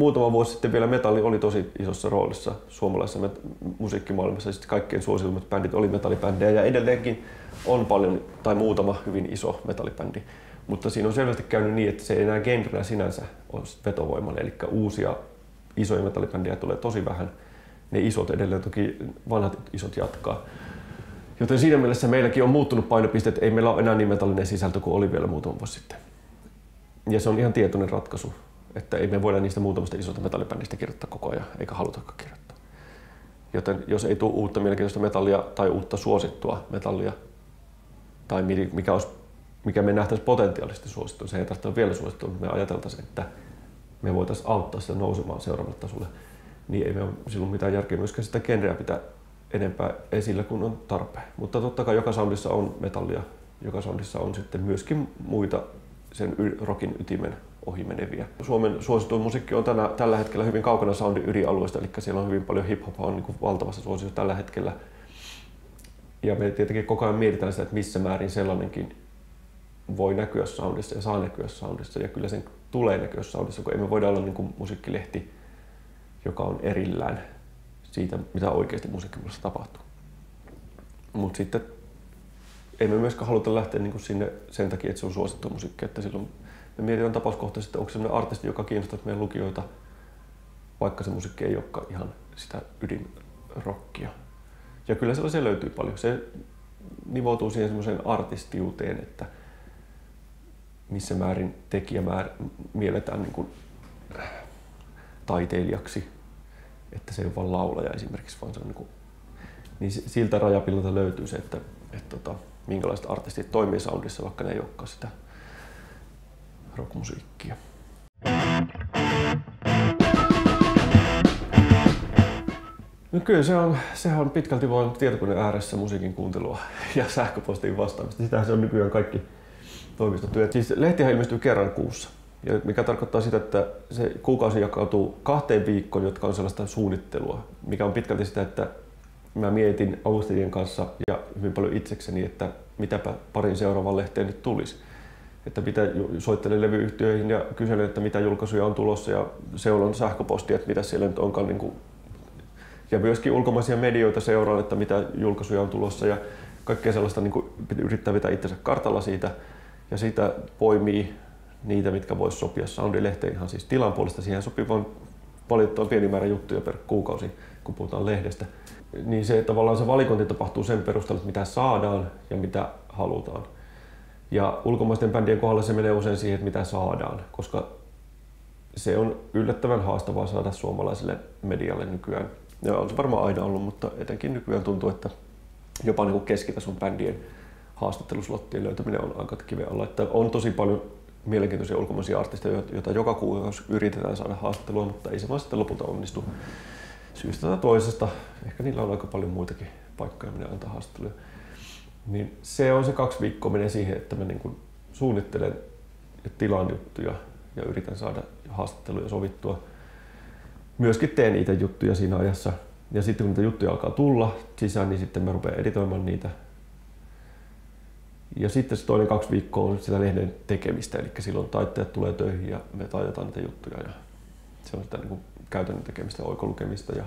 muutama vuosi sitten vielä metalli oli tosi isossa roolissa suomalaisessa musiikkimaailmassa. Sitten kaikkein suositummat bändit oli metallibändejä ja edelleenkin on paljon tai muutama hyvin iso metallibändi. Mutta siinä on selvästi käynyt niin, että se ei enää genrenä sinänsä ole vetovoimainen. Eli uusia isoja metallibändejä tulee tosi vähän. Ne isot edelleen toki vanhat isot jatkaa. Joten siinä mielessä meilläkin on muuttunut painopisteet. Ei meillä ole enää niin metallinen sisältö kuin oli vielä muutama vuosi sitten. Ja se on ihan tietoinen ratkaisu. Että ei me voida niistä muutamasta isosta metallibändistä kirjoittaa koko ajan, eikä halutakaan kirjoittaa. Joten jos ei tule uutta mielenkiintoista metallia tai uutta suosittua metallia, tai mikä, olisi, mikä me nähtäisiin potentiaalisesti suosittua, se ei tarvitse olla vielä suosittua, mutta me ajateltaisiin, että me voitaisiin auttaa sitä nousemaan seuraavalle tasolle, niin ei me ole silloin mitään järkeä myöskään sitä genreä pitää enempää esillä kuin on tarpeen. Mutta totta kai joka soundissa on metallia, joka soundissa on sitten myöskin muita sen rockin ytimen ohimeneviä. Suomen suosituin musiikki on tänä, tällä hetkellä hyvin kaukana soundin ydinalueesta, eli siellä on hyvin paljon hip-hop on niin kuin valtavassa suosiossa tällä hetkellä. Ja me tietenkin koko ajan mietitään sitä, että missä määrin sellainenkin voi näkyä soundissa ja saa näkyä soundissa. Ja kyllä sen tulee näkyä soundissa, kun emme voida olla niin kuin musiikkilehti, joka on erillään siitä, mitä oikeasti musiikkimaailmassa tapahtuu. Mutta sitten ei me myöskään haluta lähteä niin kuin sinne sen takia, että se on suosittu musiikki, että silloin me mietitään tapauskohtaisesti, onko sellainen artisti, joka kiinnostaa meidän lukijoita, vaikka se musiikki ei olekaan ihan sitä ydinrockia. Ja kyllä sellaisia löytyy paljon. Se nivoutuu siihen semmoiseen artistiuteen, että missä määrin tekijä määr, mielletään niin kuin taiteilijaksi, että se ei ole vain laulaja esimerkiksi, vaan se on niin, kuin, niin siltä rajapinnalta löytyy se, että, että, että tota, minkälaiset artistit toimii soundissa, vaikka ne ei olekaan sitä rockmusiikkia. No kyllä se on, sehän on pitkälti vain tietokoneen ääressä musiikin kuuntelua ja sähköpostiin vastaamista. Sitähän se on nykyään kaikki toimistotyöt. Siis lehtihän ilmestyy kerran kuussa, ja mikä tarkoittaa sitä, että se kuukausi jakautuu kahteen viikkoon, jotka on sellaista suunnittelua, mikä on pitkälti sitä, että mä mietin avustajien kanssa ja hyvin paljon itsekseni, että mitäpä parin seuraavan lehteen nyt tulisi että mitä soittelen levyyhtiöihin ja kyselen, että mitä julkaisuja on tulossa ja seulon sähköpostia, että mitä siellä nyt onkaan. Niin kuin, ja myöskin ulkomaisia medioita seuraan, että mitä julkaisuja on tulossa ja kaikkea sellaista niin kuin, yrittää vetää itsensä kartalla siitä ja siitä poimii niitä, mitkä voisi sopia soundilehteen ihan siis tilan puolesta. Siihen sopii valitettavan pieni määrä juttuja per kuukausi, kun puhutaan lehdestä. Niin se tavallaan se valikointi tapahtuu sen perusteella, mitä saadaan ja mitä halutaan. Ja ulkomaisten bändien kohdalla se menee usein siihen, että mitä saadaan, koska se on yllättävän haastavaa saada suomalaiselle medialle nykyään. Ja on se varmaan aina ollut, mutta etenkin nykyään tuntuu, että jopa niin keskitason bändien haastatteluslottien löytäminen on aika kiven alla. Että on tosi paljon mielenkiintoisia ulkomaisia artisteja, joita joka kuukausi yritetään saada haastattelua, mutta ei se vaan sitten lopulta onnistu syystä tai toisesta. Ehkä niillä on aika paljon muitakin paikkoja, minne antaa haastatteluja. Niin se on se kaksi viikkoa menee siihen, että mä niin suunnittelen ja tilaan juttuja ja yritän saada haastatteluja sovittua. Myöskin teen niitä juttuja siinä ajassa. Ja sitten kun niitä juttuja alkaa tulla sisään, niin sitten mä rupean editoimaan niitä. Ja sitten se toinen kaksi viikkoa on sitä lehden tekemistä, eli silloin taittajat tulee töihin ja me taitetaan niitä juttuja. Ja se on sitä niin kuin käytännön tekemistä, oikolukemista ja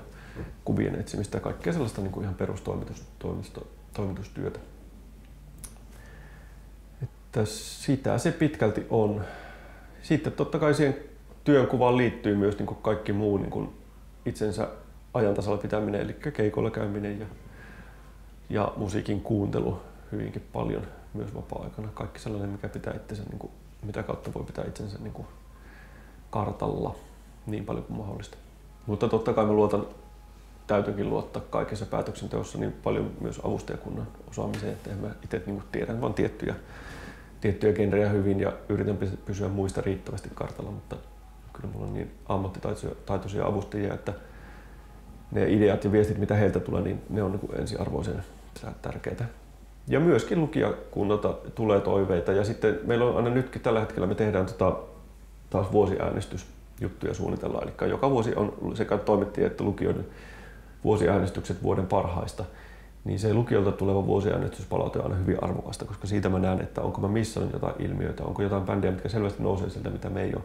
kuvien etsimistä ja kaikkea sellaista niin kuin ihan perustoimitustyötä. Että sitä se pitkälti on. Sitten totta kai siihen työnkuvaan liittyy myös niin kuin kaikki muu niin kuin itsensä ajantasalla pitäminen, eli keikolla käyminen ja, ja musiikin kuuntelu hyvinkin paljon myös vapaa-aikana. Kaikki sellainen, mikä pitää itsensä, niin kuin, mitä kautta voi pitää itsensä niin kuin kartalla niin paljon kuin mahdollista. Mutta totta kai mä luotan, täytynkin luottaa kaikessa päätöksenteossa niin paljon myös avustajakunnan osaamiseen, että mä itse niin tiedän vaan tiettyjä tiettyjä genrejä hyvin ja yritän pysyä muista riittävästi kartalla, mutta kyllä mulla on niin ammattitaitoisia avustajia, että ne ideat ja viestit, mitä heiltä tulee, niin ne on niin ensiarvoisen tärkeitä. Ja myöskin lukijakunnalta tulee toiveita. Ja sitten meillä on aina nytkin tällä hetkellä, me tehdään tota, taas vuosiäänestysjuttuja suunnitellaan. Eli joka vuosi on sekä toimittajien että lukijoiden vuosiäänestykset vuoden parhaista. niin se lukiolta tuleva vuosiäänestyspalaute on aina hyvin arvokasta, koska siitä mä näen, että onko mä missannut jotain ilmiöitä, onko jotain bändejä, mitkä selvästi nousee sieltä, mitä me ei ole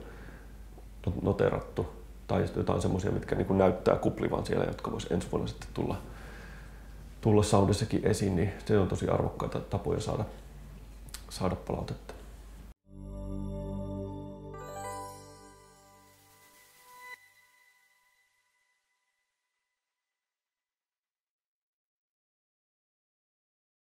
noterattu, tai jotain semmoisia, mitkä niin näyttää kuplivan siellä, jotka vois ensi vuonna sitten tulla, tulla soundissakin esiin, niin se on tosi arvokkaita tapoja saada, saada palautetta.